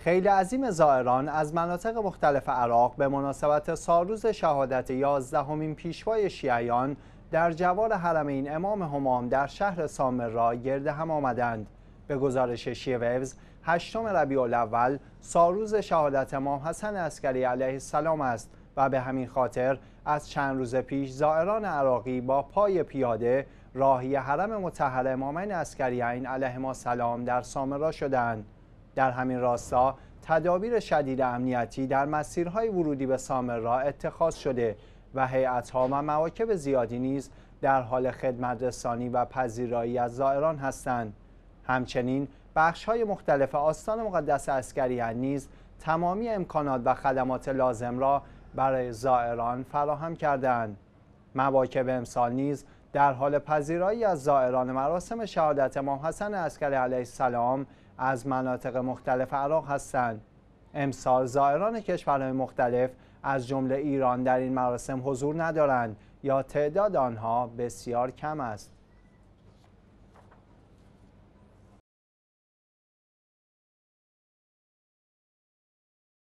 خیلی عظیم زائران از مناطق مختلف عراق به مناسبت سالروز شهادت یازدهمین پیشوای شیعیان در جوار حرمین امام همام در شهر سامرا گرد هم آمدند. به گزارش شیعه ویوز هشتم ربیع الاول سالروز شهادت امام حسن عسکری علیه السلام است و به همین خاطر از چند روز پیش زائران عراقی با پای پیاده راهی حرم متحر امامین عسکریین علیهما سلام در سامرا شدند در همین راستا تدابیر شدید امنیتی در مسیرهای ورودی به سامرا اتخاذ شده و هیئت‌ها و مواکب زیادی نیز در حال خدمت رسانی و پذیرایی از زائران هستند. همچنین بخش های مختلف آستان مقدس عسکریان نیز تمامی امکانات و خدمات لازم را برای زائران فراهم کردند مواکب امسال نیز در حال پذیرایی از زائران مراسم شهادت امام حسن عسکری علیه السلام از مناطق مختلف عراق هستند. امسال زائران کشورهای مختلف از جمله ایران در این مراسم حضور ندارند یا تعداد آنها بسیار کم است.